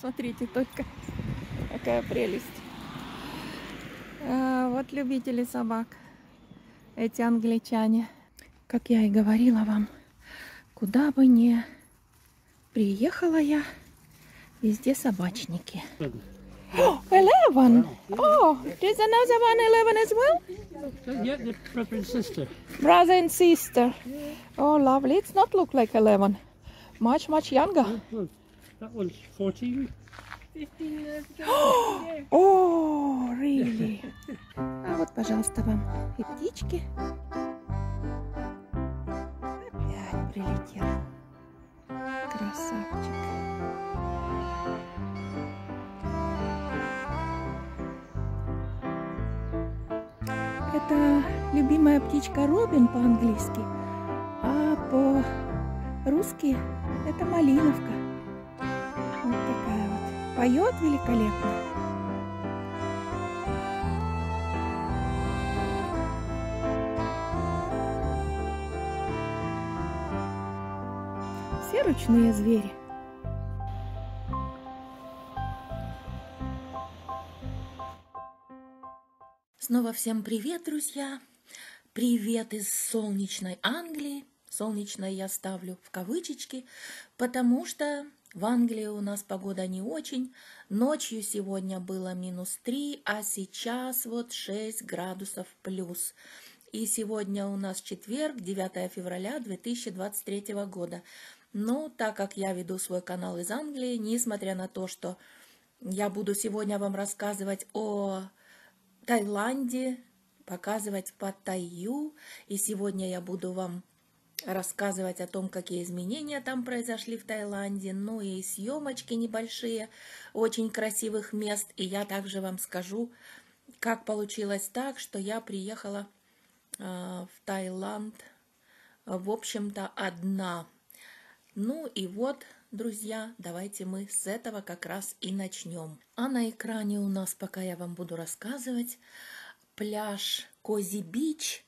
Смотрите только, какая прелесть. А, вот любители собак, эти англичане. Как я и говорила вам, куда бы ни приехала я, везде собачники. Oh, 11! Oh, there's another one 11 as well? Yeah, the brother and sister. Brother and sister. Oh, lovely. It's not look like 11. Much, much younger. That one's 14. О, really? А вот, пожалуйста, вам и птички. Опять прилетел. Красавчик. Это любимая птичка Робин по-английски, а по-русски это малиновка. Поет великолепно. Все ручные звери. Снова всем привет, друзья! Привет из солнечной Англии. Солнечной я ставлю в кавычечки, потому что в Англии у нас погода не очень. Ночью сегодня было минус 3, а сейчас вот 6 градусов плюс. И сегодня у нас четверг, 9 февраля 2023 года. Но так как я веду свой канал из Англии, несмотря на то, что я буду сегодня вам рассказывать о Таиланде, показывать Паттайю, и сегодня я буду вам рассказывать о том, какие изменения там произошли в Таиланде, ну и съемочки небольшие очень красивых мест. И я также вам скажу, как получилось так, что я приехала э, в Таиланд, в общем-то, одна. Ну и вот, друзья, давайте мы с этого как раз и начнем. А на экране у нас, пока я вам буду рассказывать, пляж Кози-Бич –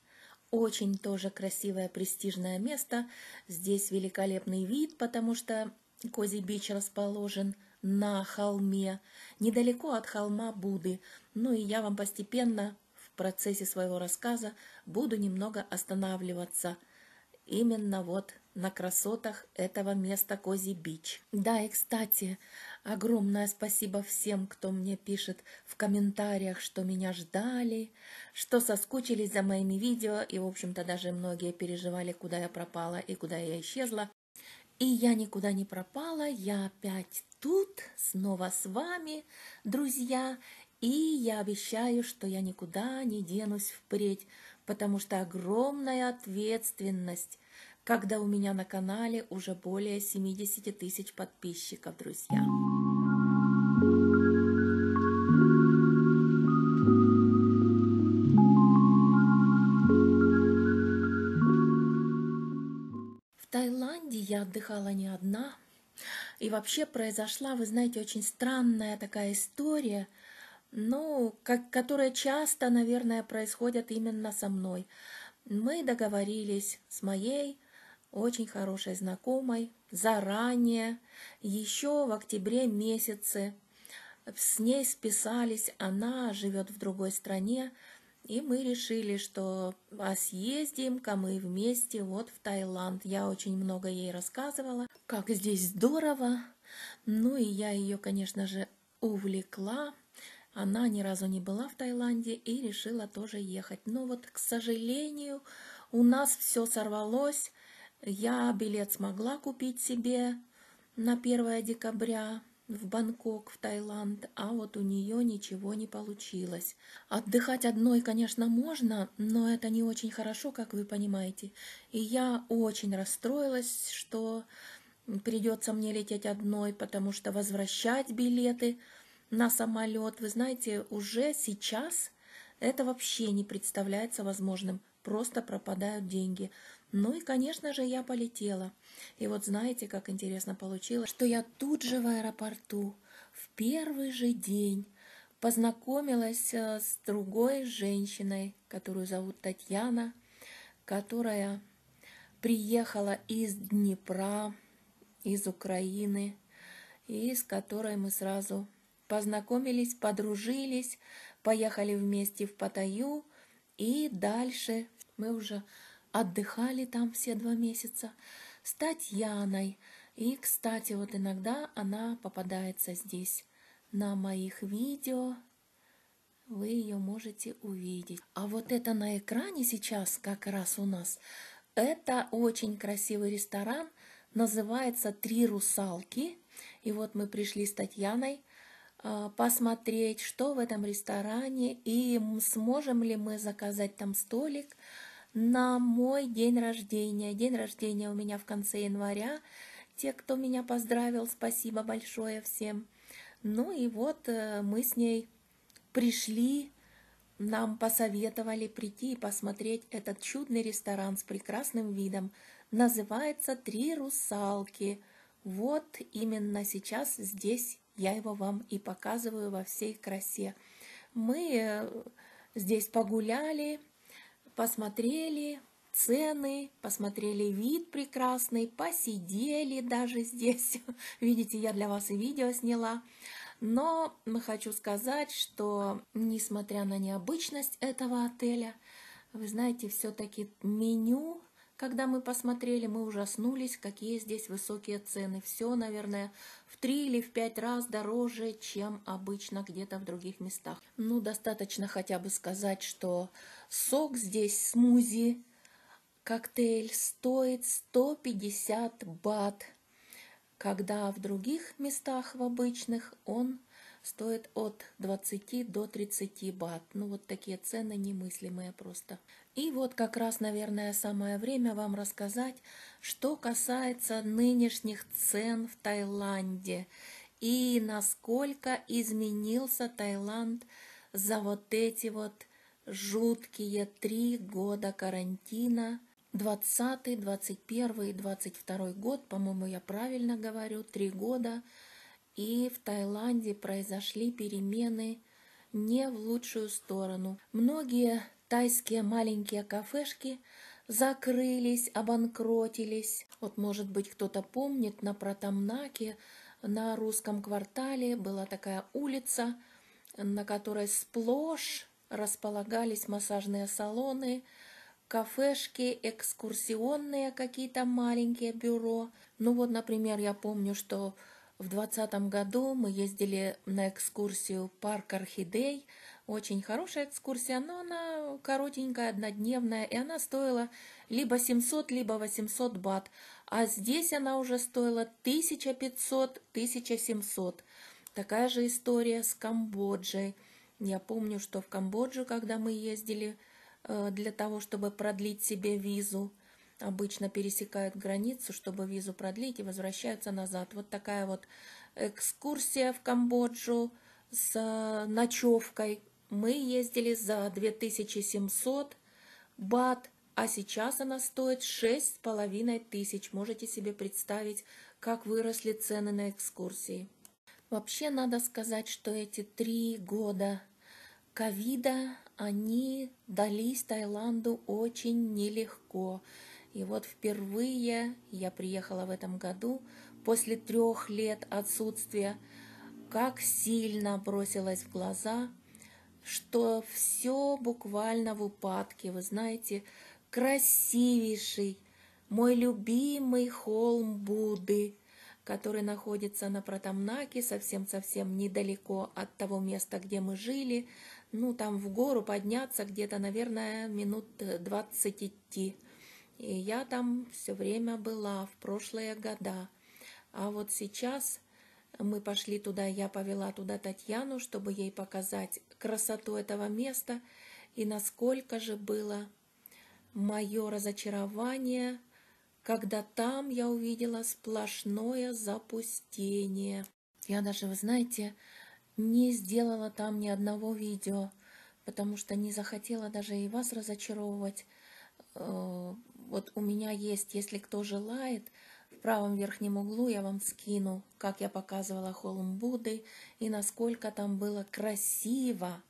очень тоже красивое, престижное место. Здесь великолепный вид, потому что Кози-Бич расположен на холме, недалеко от холма Будды. Ну и я вам постепенно в процессе своего рассказа буду немного останавливаться именно вот на красотах этого места Кози-Бич. Да, и кстати, огромное спасибо всем, кто мне пишет в комментариях, что меня ждали, что соскучились за моими видео, и, в общем-то, даже многие переживали, куда я пропала и куда я исчезла. И я никуда не пропала, я опять тут, снова с вами, друзья, и я обещаю, что я никуда не денусь впредь, потому что огромная ответственность когда у меня на канале уже более 70 тысяч подписчиков, друзья. В Таиланде я отдыхала не одна. И вообще произошла, вы знаете, очень странная такая история, ну, как, которая часто, наверное, происходит именно со мной. Мы договорились с моей очень хорошей знакомой, заранее, еще в октябре месяце. С ней списались, она живет в другой стране, и мы решили, что а съездим-ка мы вместе вот в Таиланд. Я очень много ей рассказывала, как здесь здорово. Ну и я ее, конечно же, увлекла. Она ни разу не была в Таиланде и решила тоже ехать. Но вот, к сожалению, у нас все сорвалось. Я билет смогла купить себе на 1 декабря в Бангкок, в Таиланд, а вот у нее ничего не получилось. Отдыхать одной, конечно, можно, но это не очень хорошо, как вы понимаете. И я очень расстроилась, что придется мне лететь одной, потому что возвращать билеты на самолет, вы знаете, уже сейчас это вообще не представляется возможным. Просто пропадают деньги. Ну и, конечно же, я полетела. И вот знаете, как интересно получилось, что я тут же в аэропорту в первый же день познакомилась э, с другой женщиной, которую зовут Татьяна, которая приехала из Днепра, из Украины. и с которой мы сразу познакомились, подружились, поехали вместе в Паттайю, и дальше мы уже отдыхали там все два месяца с Татьяной. И, кстати, вот иногда она попадается здесь на моих видео, вы ее можете увидеть. А вот это на экране сейчас как раз у нас, это очень красивый ресторан, называется «Три русалки». И вот мы пришли с Татьяной а, посмотреть, что в этом ресторане, и сможем ли мы заказать там столик на мой день рождения. День рождения у меня в конце января. Те, кто меня поздравил, спасибо большое всем. Ну и вот э, мы с ней пришли, нам посоветовали прийти и посмотреть этот чудный ресторан с прекрасным видом. Называется «Три русалки». Вот именно сейчас здесь я его вам и показываю во всей красе. Мы э, здесь погуляли, посмотрели цены, посмотрели вид прекрасный, посидели даже здесь. Видите, я для вас и видео сняла. Но хочу сказать, что несмотря на необычность этого отеля, вы знаете, все-таки меню, когда мы посмотрели, мы ужаснулись, какие здесь высокие цены. Все, наверное, в три или в пять раз дороже, чем обычно где-то в других местах. Ну, достаточно хотя бы сказать, что сок здесь смузи, коктейль стоит 150 бат – когда в других местах, в обычных, он стоит от 20 до 30 бат. Ну, вот такие цены немыслимые просто. И вот как раз, наверное, самое время вам рассказать, что касается нынешних цен в Таиланде и насколько изменился Таиланд за вот эти вот жуткие три года карантина – 20, 21 и 22 год, по-моему, я правильно говорю, три года, и в Таиланде произошли перемены не в лучшую сторону. Многие тайские маленькие кафешки закрылись, обанкротились. Вот, может быть, кто-то помнит, на Протамнаке, на русском квартале была такая улица, на которой сплошь располагались массажные салоны – кафешки, экскурсионные какие-то маленькие бюро. Ну вот, например, я помню, что в двадцатом году мы ездили на экскурсию парк Орхидей. Очень хорошая экскурсия, но она коротенькая, однодневная, и она стоила либо 700, либо 800 бат. А здесь она уже стоила 1500-1700. Такая же история с Камбоджей. Я помню, что в Камбоджу, когда мы ездили, Э, для того, чтобы продлить себе визу. Обычно пересекают границу, чтобы визу продлить и возвращаются назад. Вот такая вот экскурсия в Камбоджу с э, ночевкой. Мы ездили за 2700 бат, а сейчас она стоит 6,5 тысяч. Можете себе представить, как выросли цены на экскурсии. Вообще надо сказать, что эти три года ковида, они дались Таиланду очень нелегко. И вот впервые я приехала в этом году после трех лет отсутствия, как сильно бросилась в глаза, что все буквально в упадке. Вы знаете, красивейший, мой любимый холм Будды, который находится на Протамнаке, совсем-совсем недалеко от того места, где мы жили, ну, там в гору подняться где-то, наверное, минут 20 идти. И я там все время была в прошлые года. А вот сейчас мы пошли туда, я повела туда Татьяну, чтобы ей показать красоту этого места и насколько же было мое разочарование, когда там я увидела сплошное запустение. Я даже, вы знаете, не сделала там ни одного видео, потому что не захотела даже и вас разочаровывать. Вот у меня есть, если кто желает, в правом верхнем углу я вам скину, как я показывала холм Будды и насколько там было красиво.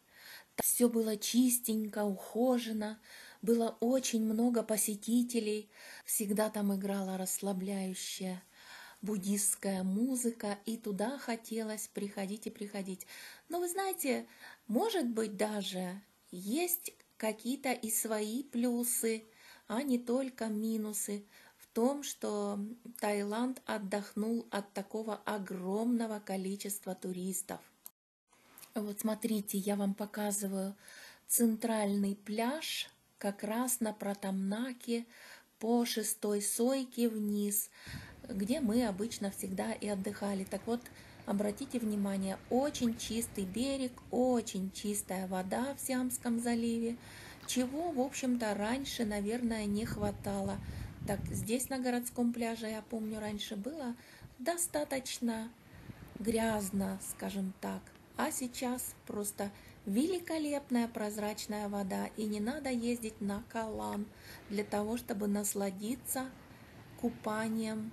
Все было чистенько, ухожено, было очень много посетителей, всегда там играла расслабляющая буддистская музыка, и туда хотелось приходить и приходить. Но вы знаете, может быть даже есть какие-то и свои плюсы, а не только минусы в том, что Таиланд отдохнул от такого огромного количества туристов. Вот смотрите, я вам показываю центральный пляж как раз на Протамнаке по шестой сойке вниз, где мы обычно всегда и отдыхали. Так вот, обратите внимание, очень чистый берег, очень чистая вода в Сиамском заливе, чего, в общем-то, раньше, наверное, не хватало. Так, здесь на городском пляже, я помню, раньше было достаточно грязно, скажем так. А сейчас просто великолепная прозрачная вода, и не надо ездить на Калан для того, чтобы насладиться купанием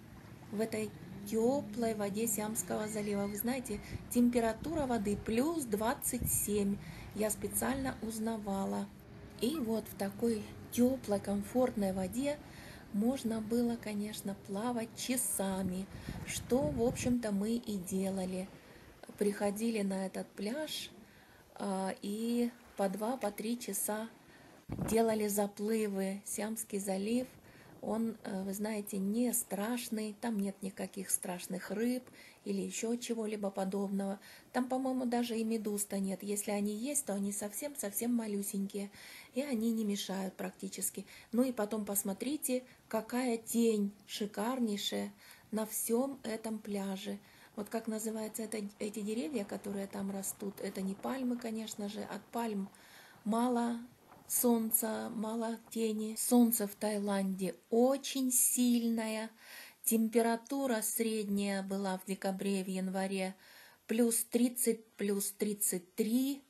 в этой теплой воде Сиамского залива. Вы знаете, температура воды плюс 27. Я специально узнавала. И вот в такой теплой, комфортной воде можно было, конечно, плавать часами, что, в общем-то, мы и делали. Приходили на этот пляж а, и по два, по три часа делали заплывы. Сиамский залив он, э, вы знаете, не страшный, там нет никаких страшных рыб или еще чего-либо подобного. Там, по-моему, даже и медуз-то нет. Если они есть, то они совсем-совсем малюсенькие, и они не мешают практически. Ну и потом посмотрите, какая тень шикарнейшая на всем этом пляже. Вот как называются это, эти деревья, которые там растут. Это не пальмы, конечно же, от пальм мало солнца, мало тени. Солнце в Таиланде очень сильное. Температура средняя была в декабре в январе плюс 30, плюс 33.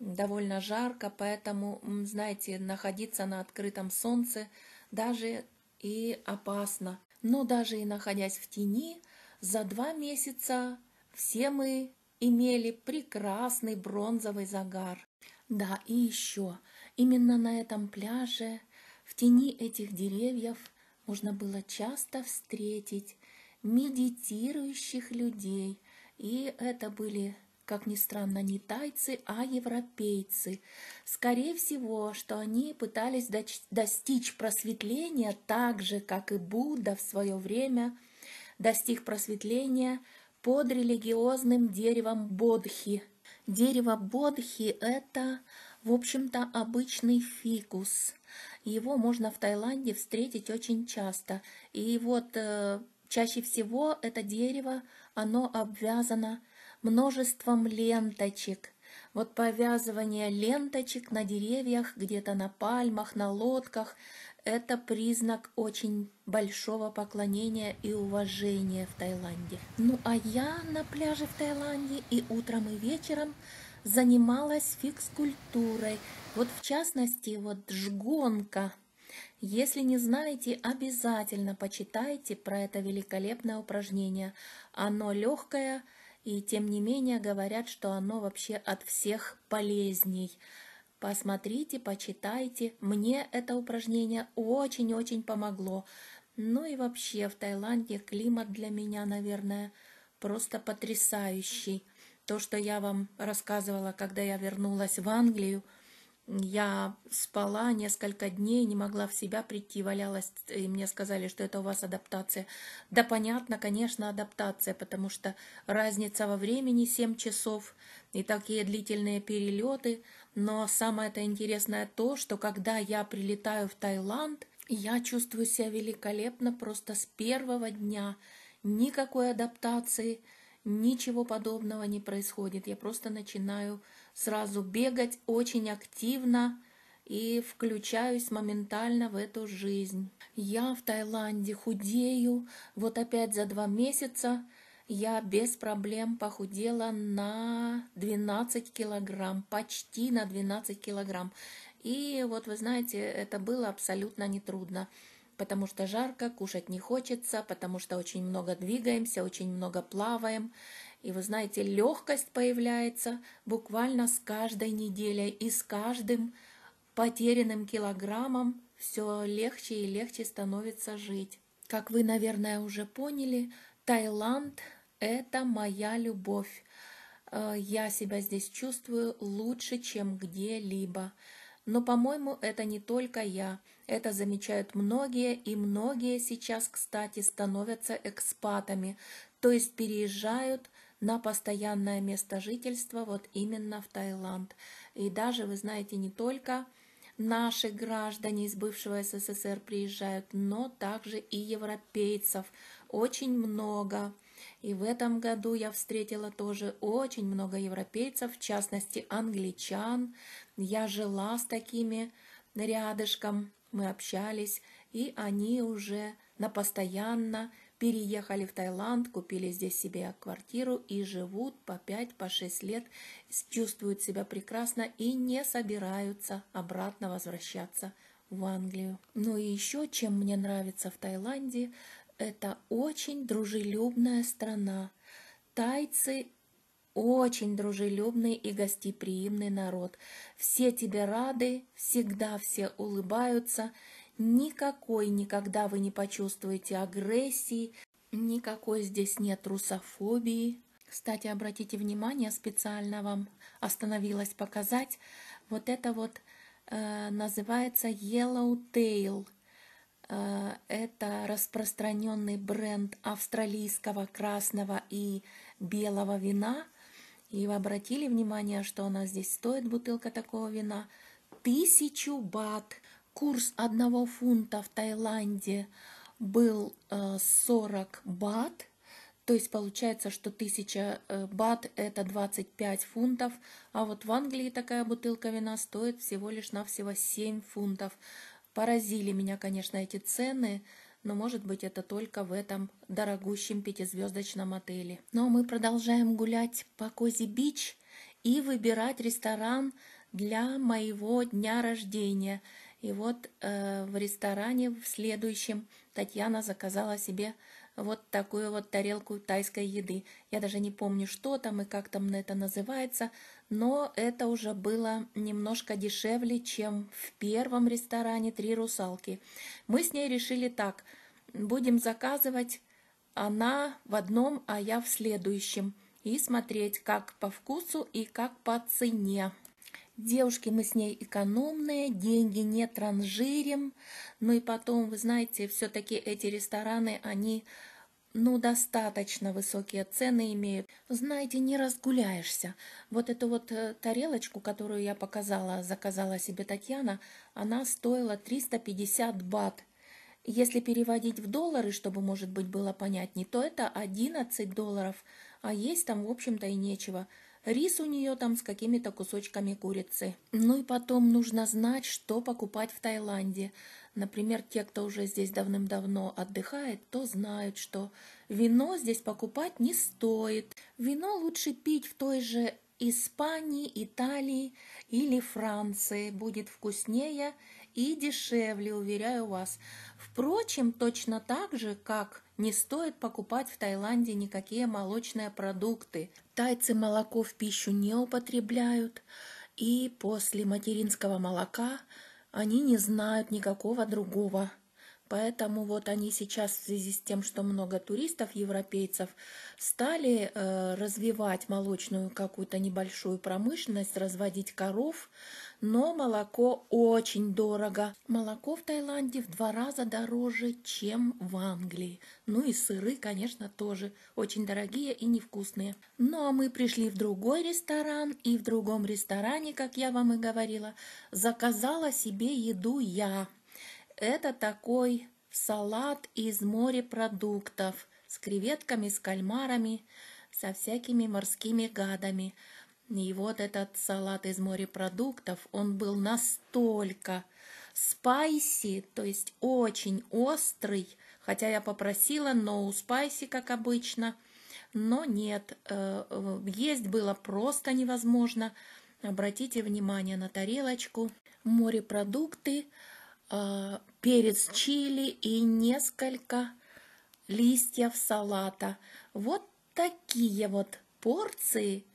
Довольно жарко, поэтому, знаете, находиться на открытом солнце даже и опасно. Но даже и находясь в тени, за два месяца все мы имели прекрасный бронзовый загар. Да, и еще – Именно на этом пляже, в тени этих деревьев, можно было часто встретить медитирующих людей. И это были, как ни странно, не тайцы, а европейцы. Скорее всего, что они пытались достичь просветления так же, как и Будда в свое время достиг просветления под религиозным деревом Бодхи. Дерево Бодхи – это в общем-то, обычный фикус. Его можно в Таиланде встретить очень часто. И вот э, чаще всего это дерево, оно обвязано множеством ленточек. Вот повязывание ленточек на деревьях, где-то на пальмах, на лодках – это признак очень большого поклонения и уважения в Таиланде. Ну а я на пляже в Таиланде и утром, и вечером – занималась физкультурой. Вот в частности, вот жгонка. Если не знаете, обязательно почитайте про это великолепное упражнение. Оно легкое, и тем не менее говорят, что оно вообще от всех полезней. Посмотрите, почитайте. Мне это упражнение очень-очень помогло. Ну и вообще в Таиланде климат для меня, наверное, просто потрясающий. То, что я вам рассказывала, когда я вернулась в Англию, я спала несколько дней, не могла в себя прийти, валялась, и мне сказали, что это у вас адаптация. Да, понятно, конечно, адаптация, потому что разница во времени 7 часов и такие длительные перелеты. Но самое-то интересное то, что когда я прилетаю в Таиланд, я чувствую себя великолепно просто с первого дня. Никакой адаптации – Ничего подобного не происходит. Я просто начинаю сразу бегать очень активно и включаюсь моментально в эту жизнь. Я в Таиланде худею. Вот опять за два месяца я без проблем похудела на 12 килограмм, почти на 12 килограмм. И вот вы знаете, это было абсолютно нетрудно потому что жарко, кушать не хочется, потому что очень много двигаемся, очень много плаваем. И вы знаете, легкость появляется буквально с каждой неделей и с каждым потерянным килограммом все легче и легче становится жить. Как вы, наверное, уже поняли, Таиланд – это моя любовь. Э, я себя здесь чувствую лучше, чем где-либо. Но, по-моему, это не только я. Это замечают многие, и многие сейчас, кстати, становятся экспатами, то есть переезжают на постоянное место жительства вот именно в Таиланд. И даже, вы знаете, не только наши граждане из бывшего СССР приезжают, но также и европейцев. Очень много. И в этом году я встретила тоже очень много европейцев, в частности англичан. Я жила с такими рядышком, мы общались, и они уже на постоянно переехали в Таиланд, купили здесь себе квартиру и живут по 5 по 6 лет, чувствуют себя прекрасно и не собираются обратно возвращаться в Англию. Ну и еще, чем мне нравится в Таиланде, это очень дружелюбная страна. Тайцы очень дружелюбный и гостеприимный народ. Все тебе рады, всегда все улыбаются. Никакой никогда вы не почувствуете агрессии, никакой здесь нет русофобии. Кстати, обратите внимание, специально вам остановилась показать, вот это вот э, называется Yellow Tail. Э, это распространенный бренд австралийского красного и белого вина. И вы обратили внимание, что у нас здесь стоит бутылка такого вина? Тысячу бат. Курс одного фунта в Таиланде был 40 э, бат, то есть получается, что 1000 э, бат это 25 фунтов, а вот в Англии такая бутылка вина стоит всего лишь навсего 7 фунтов. Поразили меня, конечно, эти цены, но может быть это только в этом дорогущем пятизвездочном отеле. Но мы продолжаем гулять по Кози-Бич и выбирать ресторан для моего дня рождения – и вот э, в ресторане в следующем Татьяна заказала себе вот такую вот тарелку тайской еды. Я даже не помню, что там и как там это называется, но это уже было немножко дешевле, чем в первом ресторане «Три русалки». Мы с ней решили так, будем заказывать она в одном, а я в следующем, и смотреть как по вкусу и как по цене. Девушки, мы с ней экономные, деньги не транжирим. Ну и потом, вы знаете, все-таки эти рестораны, они, ну, достаточно высокие цены имеют. Знаете, не разгуляешься. Вот эту вот э, тарелочку, которую я показала, заказала себе Татьяна, она стоила 350 бат. Если переводить в доллары, чтобы, может быть, было понятнее, то это 11 долларов, а есть там, в общем-то, и нечего – Рис у нее там с какими-то кусочками курицы. Ну и потом нужно знать, что покупать в Таиланде. Например, те, кто уже здесь давным-давно отдыхает, то знают, что вино здесь покупать не стоит. Вино лучше пить в той же Испании, Италии или Франции. Будет вкуснее и дешевле, уверяю вас. Впрочем, точно так же, как не стоит покупать в Таиланде никакие молочные продукты. Тайцы молоко в пищу не употребляют, и после материнского молока они не знают никакого другого. Поэтому вот они сейчас в связи с тем, что много туристов, европейцев, стали э, развивать молочную какую-то небольшую промышленность, разводить коров, но молоко очень дорого. Молоко в Таиланде в два раза дороже, чем в Англии. Ну и сыры, конечно, тоже очень дорогие и невкусные. Ну а мы пришли в другой ресторан, и в другом ресторане, как я вам и говорила, заказала себе еду я. Это такой салат из морепродуктов с креветками, с кальмарами, со всякими морскими гадами – и вот этот салат из морепродуктов, он был настолько спайси, то есть очень острый, хотя я попросила no спайси, как обычно, но нет, э, есть было просто невозможно. Обратите внимание на тарелочку, морепродукты, перец чили и несколько листьев салата. Вот такие вот порции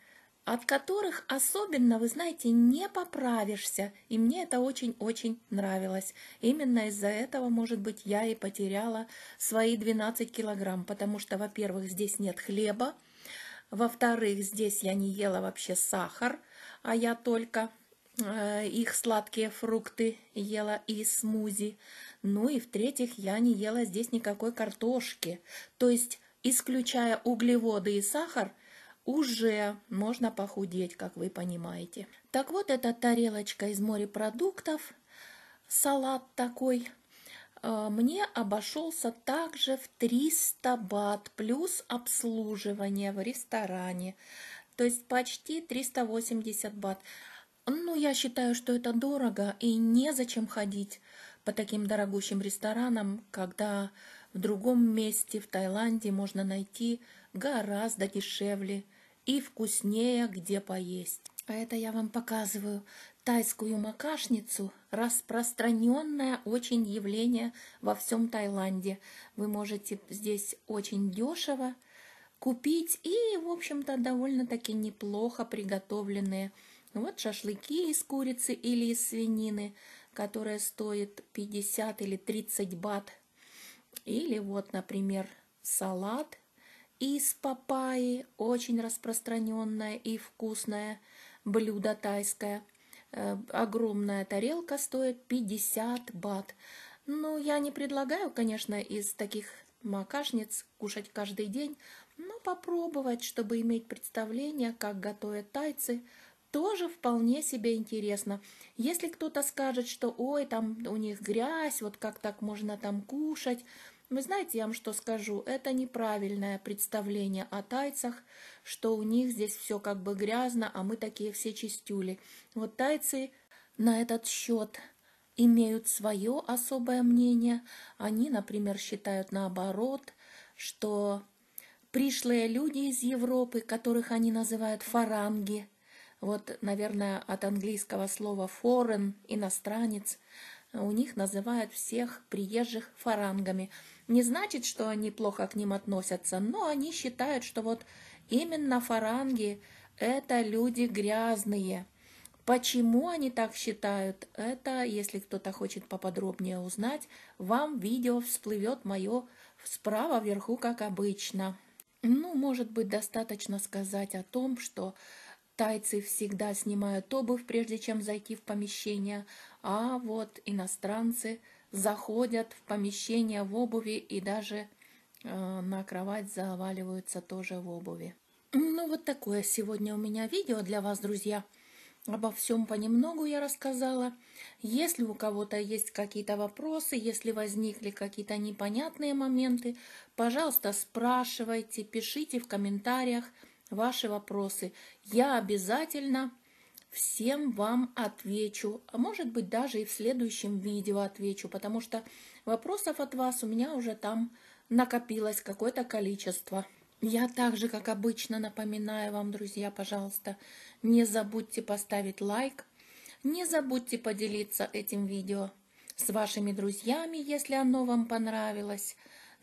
от которых особенно, вы знаете, не поправишься. И мне это очень-очень нравилось. Именно из-за этого, может быть, я и потеряла свои 12 килограмм, потому что, во-первых, здесь нет хлеба, во-вторых, здесь я не ела вообще сахар, а я только э, их сладкие фрукты ела и смузи. Ну и в-третьих, я не ела здесь никакой картошки. То есть, исключая углеводы и сахар – уже можно похудеть, как вы понимаете. Так вот, эта тарелочка из морепродуктов, салат такой, э, мне обошелся также в 300 бат плюс обслуживание в ресторане. То есть почти 380 бат. Ну, я считаю, что это дорого и незачем ходить по таким дорогущим ресторанам, когда в другом месте, в Таиланде, можно найти гораздо дешевле и вкуснее где поесть. А это я вам показываю тайскую макашницу, распространенное очень явление во всем Таиланде. Вы можете здесь очень дешево купить и, в общем-то, довольно-таки неплохо приготовленные. Вот шашлыки из курицы или из свинины, которые стоят 50 или 30 бат. Или вот, например, салат из папайи, очень распространенное и вкусное блюдо тайское. Э, огромная тарелка стоит 50 бат. Ну, я не предлагаю, конечно, из таких макашниц кушать каждый день, но попробовать, чтобы иметь представление, как готовят тайцы, тоже вполне себе интересно. Если кто-то скажет, что ой, там у них грязь, вот как так можно там кушать, вы знаете, я вам что скажу, это неправильное представление о тайцах, что у них здесь все как бы грязно, а мы такие все чистюли. Вот тайцы на этот счет имеют свое особое мнение. Они, например, считают наоборот, что пришлые люди из Европы, которых они называют фаранги, вот, наверное, от английского слова foreign, иностранец, у них называют всех приезжих фарангами – не значит, что они плохо к ним относятся, но они считают, что вот именно фаранги – это люди грязные. Почему они так считают? Это, если кто-то хочет поподробнее узнать, вам видео всплывет мое справа вверху, как обычно. Ну, может быть, достаточно сказать о том, что тайцы всегда снимают обувь, прежде чем зайти в помещение, а вот иностранцы – заходят в помещение в обуви и даже э, на кровать заваливаются тоже в обуви. Ну вот такое сегодня у меня видео для вас, друзья. Обо всем понемногу я рассказала. Если у кого-то есть какие-то вопросы, если возникли какие-то непонятные моменты, пожалуйста, спрашивайте, пишите в комментариях ваши вопросы. Я обязательно всем вам отвечу, а может быть даже и в следующем видео отвечу, потому что вопросов от вас у меня уже там накопилось какое-то количество. Я также, как обычно, напоминаю вам, друзья, пожалуйста, не забудьте поставить лайк, не забудьте поделиться этим видео с вашими друзьями, если оно вам понравилось.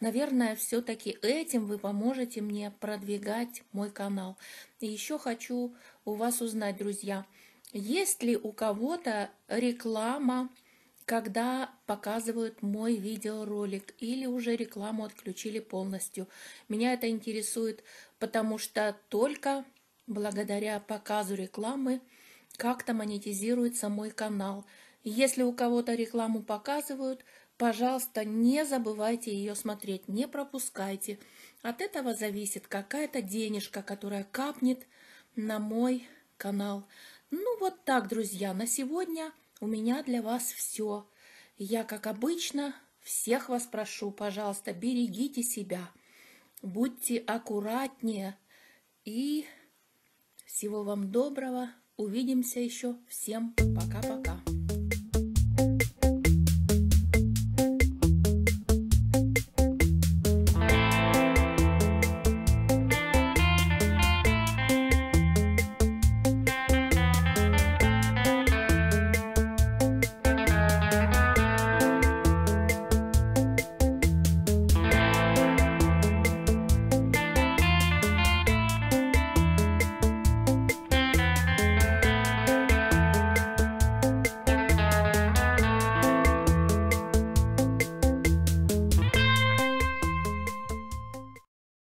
Наверное, все-таки этим вы поможете мне продвигать мой канал. И еще хочу у вас узнать, друзья, есть ли у кого-то реклама, когда показывают мой видеоролик, или уже рекламу отключили полностью? Меня это интересует, потому что только благодаря показу рекламы как-то монетизируется мой канал. Если у кого-то рекламу показывают, пожалуйста, не забывайте ее смотреть, не пропускайте. От этого зависит какая-то денежка, которая капнет на мой канал. Ну вот так, друзья, на сегодня у меня для вас все. Я, как обычно, всех вас прошу, пожалуйста, берегите себя, будьте аккуратнее и всего вам доброго. Увидимся еще. Всем пока-пока.